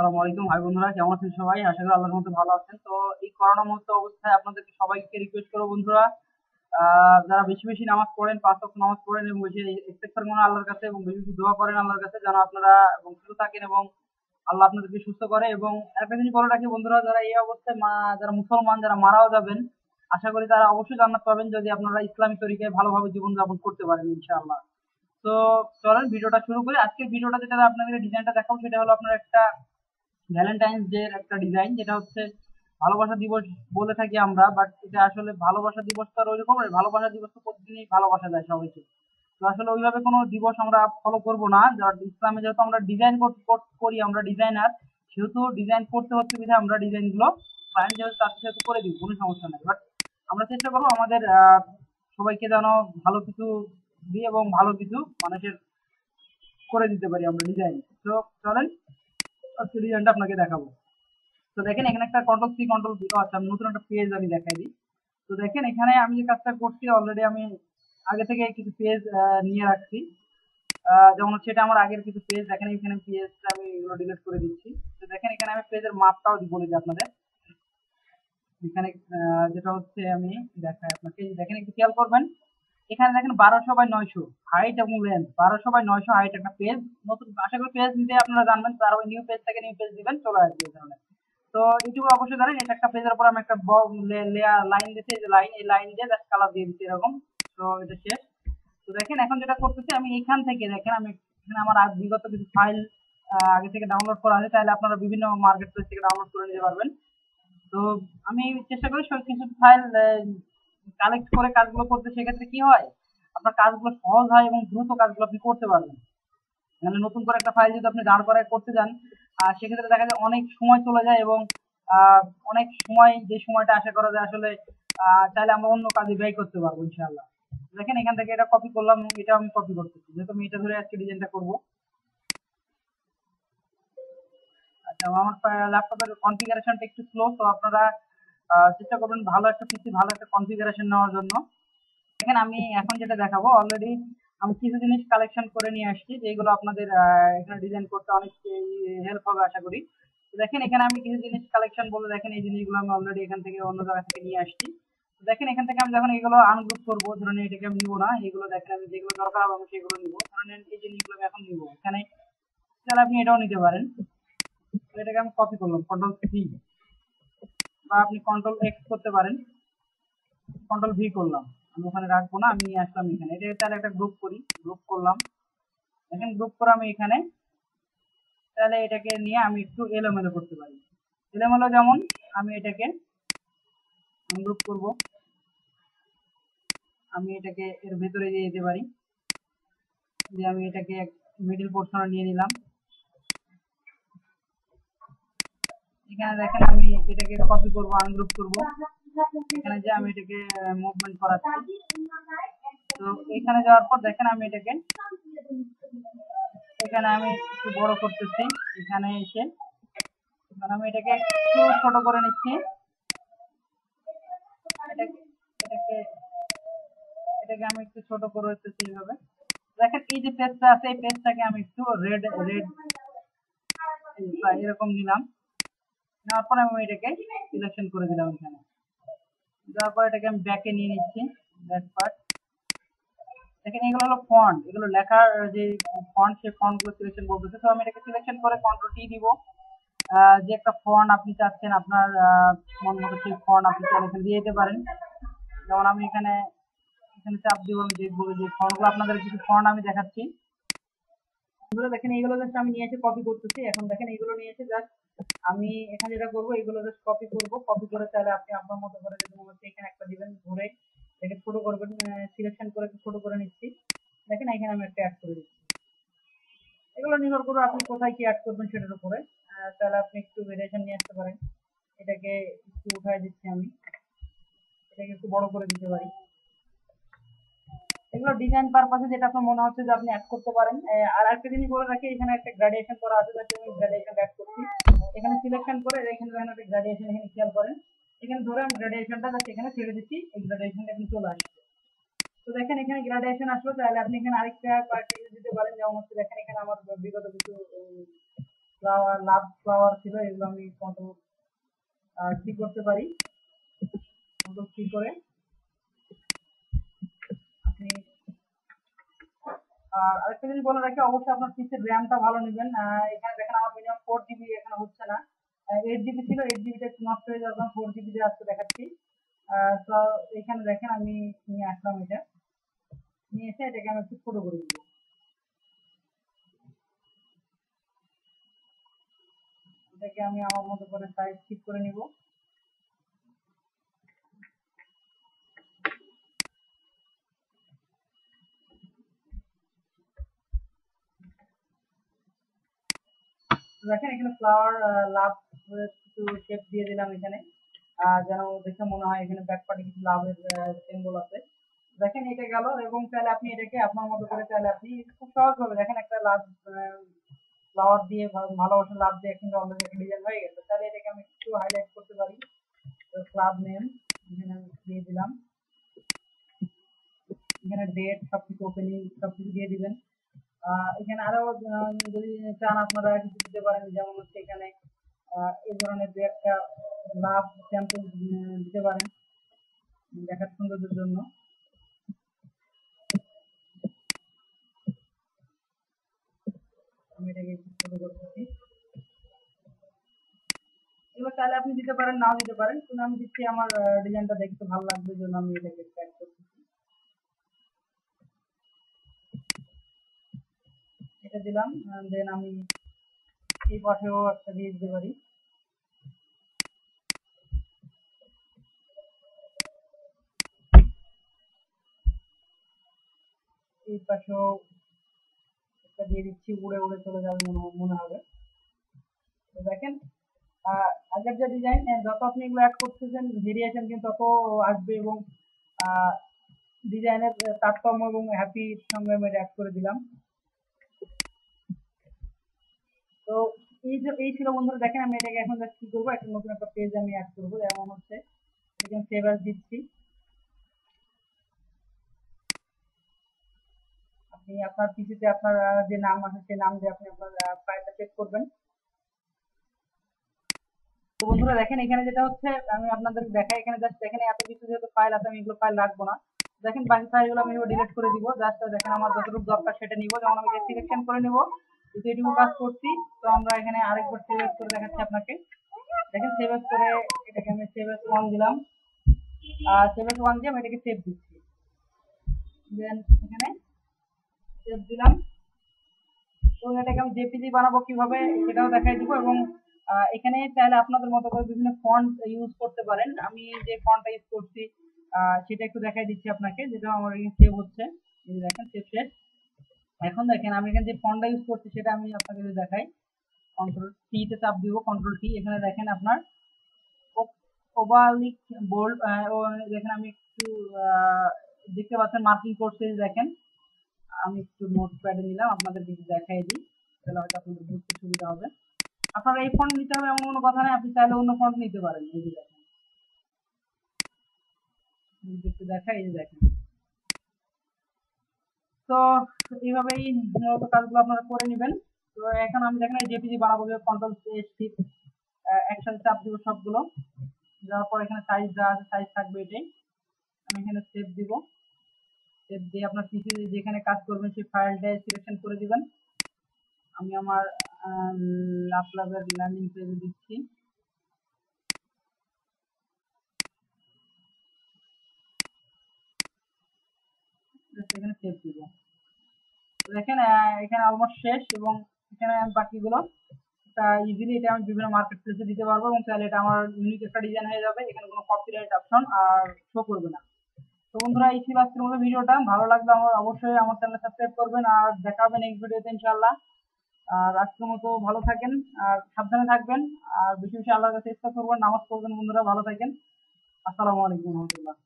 আসসালামু আলাইকুম। ভাই বন্ধুরা, কেমন আছেন সবাই? আশা করি আল্লাহর মধ্যে ভালো আছেন। তো এই করোনা মুক্ত অবস্থায় আপনাদেরকে সবাইকে রিকোয়েস্ট করব বন্ধুরা যারা বেশি বেশি নামাজ পড়েন, পাঁচ ওয়াক্ত নামাজ পড়েন এবং বেশি ইস্তেগফার করেন আল্লাহর কাছে এবং বেশি বেশি দোয়া করেন আল্লাহর কাছে, যেন আপনারা এবং সুস্থ থাকেন এবং আল্লাহ আপনাদেরকে সুস্থ করে। এবং একটা জিনিস বলে রাখি বন্ধুরা, যারা এই অবস্থায় যারা মুসলমান, যারা মারাও যাবেন, আশা করি তারা অবশ্যই জান্নাত পাবেন যদি আপনারা ইসলামী তরিকায় ভালোভাবে জীবন যাপন করতে পারেন, ইনশাআল্লাহ। তো চলেন, ভিডিওটা শুরু করি। আজকের ভিডিওটা যেটা আপনাদের ডিজাইনটা দেখাবো, সেটা হলো আপনার একটা ভ্যালেন্টাইন্স ডে এর একটা ডিজাইন যেটা হচ্ছে ভালোবাসা দিবস বলে থাকি আমরা বাট এটা আসলে ভালোবাসা দিবস তো আর ওইরকম নয়। ভালোবাসা দিবস তো প্রতিদিনই ভালোবাসা যায় সবাইকে। তো আসলে ওইভাবে কোনো দিবস আমরা ফলো করব না। ইসলামে যেহেতু আমরা ডিজাইন করি আমরা ডিজাইনার সেহেতু ডিজাইন করতে হচ্ছে বিধে আমরা ডিজাইনগুলো ক্লায়েন্ট যেহেতু তার সাথে করে দিই, কোনো সমস্যা নেই। বাট আমরা চেষ্টা করব আমাদের সবাইকে যেন ভালো কিছু দিই এবং ভালো কিছু মানুষের করে দিতে পারি আমরা ডিজাইন তো চলেন আজকে আপনাকে দেখাবো। তো দেখেন, এখানে একটা কন্ট্রোল সি কন্ট্রোল ভি আছে আমি নতুন একটা পেজ আমি দেখাই দিই। তো দেখেন, এখানে আমি যে কাজটা করছি অলরেডি আমি আগে থেকে কিছু পেজ নিয়ে রাখছি। যেমন হচ্ছে এটা আমার আগের কিছু পেজ দেখেন, এখানে পেজটা আমি এগুলো ডিলিট করে দিচ্ছি। তো দেখেন, এখানে আমি পেজের মাপটাও বলে দিই আপনাদের। এখানে যেটা হচ্ছে আমি দেখাই আপনাকে। দেখেন, একটু খেয়াল করবেন। এখানে দেখেন বারোশো বাই নয়শো হাইট এবং লেন্থ বারোশো বাই নয়শো হাইট একটা পেজ নতুন, আশা করি পেজ নিতে আপনারা জানবেন, তার ওই নিউ পেজ থেকে নিউ পেজ দিবেন, চলে আসবে এই ধরনের। তো ইউটিউবে অবশ্যই জানেন, এটা একটা পেজের উপর আমি একটা লাইন এই যে লাইন এই লাইন দিয়ে জাস্ট কালার দিয়ে দিচ্ছি এরকম। তো এটা শেষ। তো দেখেন, এখন যেটা করতেছি, আমি এখান থেকে দেখেন, আমি এখানে আমার বিগত কিছু ফাইল আগে থেকে ডাউনলোড করা আছে তাহলে আপনারা বিভিন্ন মার্কেট প্লেস থেকে ডাউনলোড করে নিতে পারবেন। তো আমি চেষ্টা করি সব কিছু ফাইল কালেক্ট করে কাজগুলো করতে সেক্ষেত্রে কি হয়? আপনার কাজগুলো সহজ হয় এবং দ্রুত কাজগুলো আপনি করতে পারবেন। মানে নতুন করে একটা ফাইল যদি আপনি দাঁড় করায় করতে যান আহ, সেক্ষেত্রে দেখা যায় অনেক সময় চলে যায় এবং অনেক সময় যে সময়টা আশা করা যায় আসলে চাইলে আমরা অন্য কাজে ব্যয় করতে পারব ইনশাআল্লাহ। দেখেন এখান থেকে এটা কপি করলাম এটা আমি কপি করতেছি। যেহেতু আমি এটা ধরে আজকে ডিজাইনটা করব। আচ্ছা আমার ল্যাপটপের কনফিগারেশনটা একটু স্লো তো আপনারা চেষ্টা করবেন ভালো একটা পিসি ভালো একটা কনফিগারেশন নেওয়ার জন্য। দেখেন আমি এখন যেটা দেখাবো অলরেডি আমি কিছু জিনিস কালেকশন করে নিয়ে আসছি, যেগুলো আপনাদের এখানে ডিজাইন করতে অনেক হেল্প হবে আশা করি। দেখেন এখানে আমি কিছু জিনিস কালেকশন বলে দেখেন এই জিনিসগুলো আমি অলরেডি এখান থেকে অন্য জায়গা থেকে নিয়ে আসছি। দেখেন এখান থেকে আমি যখন এগুলো আনগ্রুপ করব, ধরেন এটাকে আমি নিবো না, এগুলো দেখেন আমি যেগুলো দরকার হবে আমি সেগুলো নিবো। ধরেন এই জিনিসগুলো আমি এখন নিবো, এখানে তাহলে আপনি এটাও নিতে পারেন। এটাকে আমি কপি করলাম কন্ট্রোল সি বা আপনি কন্ট্রোল এক্স করতে পারেন। কন্ট্রোল ভি করলাম। আমি ওখানে রাখব না, আমি নিয়ে আসলাম এখানে। এটা তাহলে একটা গ্রুপ করি গ্রুপ করলাম। দেখেন গ্রুপ করে আমি এখানে। তাহলে এটাকে নিয়ে আমি একটু এলোমেলো করতে পারি। এলোমেলো যেমন আমি এটাকে গ্রুপ করব। আমি এটাকে এর ভেতরে দিয়ে যেতে পারি। যে আমি এটাকে মিডিল পোর্শনে নিয়ে নিলাম। এখানে দেখেন আমি এটাকে কপি করব আনগ্রুপ করব। এখানে যে আমি এটাকে মুভমেন্ট করাচ্ছি। তো এখানে যাওয়ার পর দেখেন আমি এটাকে, এখানে আমি একটু বড় করতেছি। এখানে এসে, এখানে আমি এটাকে একটু ছোট করে নিচ্ছি। এটাকে এটাকে এটাকে আমি একটু ছোট করে নিতেছি এইভাবে। দেখেন এই যে পেজটা আছে, এই পেজটাকে আমি একটু রেড রেড এরকম নিলাম। নেওয়ার পরে আমি এটাকে সিলেকশন করে দিলাম এখানে। দেওয়ার পর এটাকে আমি ব্যাকে নিয়ে নিচ্ছি ব্যাক পার্ট দেখেন, এগুলো হলো ফন্ট এগুলো লেখার যে ফন্ট সেই ফন্টগুলো সিলেকশন করতেছে। তো আমি এটাকে সিলেকশন করে কন্ট্রোল টি দিব। যে একটা ফন্ট আপনি চাচ্ছেন, আপনার মন মতো সেই ফন্ট আপনি এখানে দিয়ে দিতে পারেন। যেমন আমি এখানে এখানে চাপ দিব, আমি দেখব যে ফন্টগুলো আপনাদের কিছু ফন্ট আমি দেখাচ্ছি। এগুলো দেখেন এগুলো জাস্ট আমি নিয়ে এসে কপি করতেছি। এখন দেখেন এগুলো নিয়ে এসে জাস্ট আমি এখানে যেটা করব এগুলো জাস্ট কপি করব। কপি করে চাইলে আপনি আপনার মতো করে যদি মনে হচ্ছে এখানে একটা দিবেন, ধরে এটাকে ছোট করবেন সিলেকশন করে ছোট করে নিচ্ছি। দেখেন এখানে আমি একটা অ্যাড করে দিচ্ছি। এগুলো নির্ভর করে আপনি কোথায় কি অ্যাড করবেন সেটার উপরে। তাহলে আপনি একটু ভেরিয়েশন নিয়ে আসতে পারেন। এটাকে একটু উঠায় দিচ্ছি আমি। এটাকে একটু বড় করে দিতে পারি। এগুলো ডিজাইন পারপাসে যেটা আপনার মনে হচ্ছে যে আপনি অ্যাড করতে পারেন। আর একটা জিনিস বলে রাখি, এখানে একটা গ্রাডুয়েশন করা আছে যাতে আমি গ্রাডুয়েশন অ্যাড করছি। এখানে সিলেকশন করে এখানে দেখেন একটা গ্রাডুয়েশন এখানে খেয়াল করেন। এখানে ধরে আমি গ্রাডুয়েশনটা জাস্ট এখানে ছেড়ে দিচ্ছি, এই গ্রাডুয়েশনটা এখন চলে আসছে। তো দেখেন এখানে গ্রাডুয়েশন আসলো, তাহলে আপনি এখানে আরেকটা কয়েকটা দিতে পারেন, যেমন হচ্ছে দেখেন এখানে আমার বিগত কিছু ফ্লাওয়ার লাভ ফ্লাওয়ার ছিল, এগুলো আমি কন্ট্রোল কি করতে পারি? কন্ট্রোল কি করে আপনি আর আরেকটা জিনিস বলে রাখি, অবশ্যই আপনার পিসের র্যামটা ভালো নেবেন। এখানে দেখেন আমার মিনিমাম ফোর জিবি এখানে হচ্ছে না। এইট জিবি ছিল এইট জিবিটা একটু নষ্ট হয়ে যাওয়ার কারণে ফোর জিবি দিয়ে আজকে দেখাচ্ছি। তো এখানে দেখেন আমি নিয়ে আসলাম এটা। নিয়ে এসে এটাকে আমি একটু ছোটো করে দিব। এটাকে আমি আমার মতো করে সাইজ ঠিক করে নিব। দেখেন, এখানে ফ্লাওয়ার লাভ কিছু শেপ দিয়ে দিলাম এখানে। যেন দেখে মনে হয় এখানে ব্যাক পার্টে কিছু লাভের সিম্বল আছে। দেখেন, এটা গেল এবং তাহলে আপনি এটাকে আপনার মতো করে তাহলে আপনি খুব সহজ সহজভাবে দেখেন, একটা লাভ ফ্লাওয়ার দিয়ে ভালোবাসা লাভ দিয়ে কিন্তু অলরেডি একটা ডিজাইন হয়ে গেছে। তাহলে এটাকে আমি একটু হাইলাইট করতে পারি। ক্লাব নেম এখানে দিয়ে দিলাম। এখানে ডেট সবকিছু ওপেনিং সবকিছু দিয়ে দিবেন। এখানে আরও যদি চান আপনারা কিছু দিতে পারেন, যেমন হচ্ছে এখানে এই ধরনের দু একটা লাভ স্যাম্পল দিতে পারেন, দেখার সৌন্দর্যের জন্য। আমি এটাকে শুরু করতেছি। এগুলো চাইলে আপনি দিতে পারেন, নাও দিতে পারেন। কিন্তু আমি দিচ্ছি আমার ডিজাইনটা দেখতে ভালো লাগবে জন্য আমি এটাকে ট্যাগ করতেছি এটা দিলাম দেন আমি এই পাশেও একটা দিয়ে দিতে পারি। এই পাশেও একটা দিয়ে দিচ্ছি, উড়ে উড়ে চলে যাবে মনে হবে। তো দেখেন আগের যে ডিজাইন যত আপনি এগুলো অ্যাড করতেছেন ভেরিয়েশন কিন্তু তত আসবে এবং ডিজাইনের তারতম্য এবং হ্যাপির সঙ্গে আমি অ্যাড করে দিলাম তো এই যে, এই ছিল বন্ধুরা, দেখেন আমি এটাকে এখন কি করব? একটা নতুন একটা পেজ আমি অ্যাড করব, যেমন হচ্ছে এখানে সেভ দিচ্ছি। আপনি আপনার পিসিতে আপনার যে নাম আছে, সেই নাম দিয়ে আপনি আপনার ফাইলটা চেক করবেন। তো বন্ধুরা, দেখেন এখানে যেটা হচ্ছে, আমি আপনাদের দেখাই, এখানে জাস্ট এখানে এত কিছু যেহেতু ফাইল আছে, আমি এগুলো ফাইল রাখব না। দেখেন বাকি ফাইলগুলো আমি ডিলিট করে দিব জাস্ট দেখেন আমার যতটুকু দরকার সেটা নিব, যেমন আমি সিলেকশন করে নিব। এটুকু কাজ করছি, তো আমরা এখানে আরেকবার সেভ করে দেখাচ্ছি আপনাকে। দেখেন সেভ করে এটাকে আমি সেভ ওয়ান দিলাম। আর সেভ ওয়ান দিয়ে আমি এটাকে সেভ দিচ্ছি। দেন এখানে সেভ দিলাম। এবং এটাকে আমি জেপিজি বানাবো কীভাবে, সেটাও দেখাই দিব এবং এখানে চাইলে আপনাদের মতো করে বিভিন্ন ফন্ট ইউজ করতে পারেন। আমি যে ফন্টটা ইউজ করছি সেটা একটু দেখাই দিচ্ছি আপনাকে, যেটা আমার সেভ হচ্ছে। দেখেন সেভ শেষ। এখন দেখেন, আমি এখানে যে ফন্টটা ইউজ করছি, সেটা আমি আপনাকে যদি দেখাই কন্ট্রোল টি তে চাপ দিব কন্ট্রোল টি এখানে দেখেন আপনার ওভালিক বোল্ড দেখেন আমি একটু দেখতে পাচ্ছেন মার্কিং করছে দেখেন। আমি একটু নোট প্যাডে নিলাম আপনাদের কিছু দেখাই দিই, তাহলে হয়তো আপনাদের বুঝতে সুবিধা হবে। আপনারা এই ফন্ট নিতে হবে, এমন কোনো কথা নেই, আপনি চাইলে অন্য ফন্ট নিতে পারেন, এই যে দেখেন। দেখেন। তো এইভাবেই কাজগুলো আপনারা করে নেবেন। তো এখন আমি দেখেন জেপিজি বানাবো কন্ট্রোল শিফট একসাথে চাপ দিব সবগুলো। যাওয়ার পর এখানে সাইজ দেওয়া আছে সাইজ থাকবে এটাই। আমি এখানে সেভ দিব। সেভ দিয়ে আপনার পিসি যেখানে কাজ করবেন, সেই ফাইলটা সিলেকশন করে দিবেন। আমি আমার লাভের ল্যান্ডিং পেজে দিচ্ছি। এখানে সেভ দিব দেখেন এখানে অলমোস্ট শেষ এবং এখানে বাকিগুলো এটা ইজিলি এটা আমি বিভিন্ন মার্কেট প্লেসে দিতে পারব এবং তাহলে এটা আমার ইউনিক একটা ডিজাইন হয়ে যাবে। এখানে কোনো কপিরাইট অপশন আর শো করবে না। তো বন্ধুরা, এই ছিল আজকের মতো ভিডিওটা। ভালো লাগলে আমার অবশ্যই আমার চ্যানেল সাবস্ক্রাইব করবেন আর দেখা হবে নেক্সট ভিডিওতে ইনশাআল্লাহ। আর আজকের মতো ভালো থাকেন আর সাবধানে থাকবেন। আর বেশি বেশি কাছে ইচ্ছা করবেন, নামাজ পড়বেন বন্ধুরা, ভালো থাকেন। আসসালামু আলাইকুম রহমতুল্লাহ।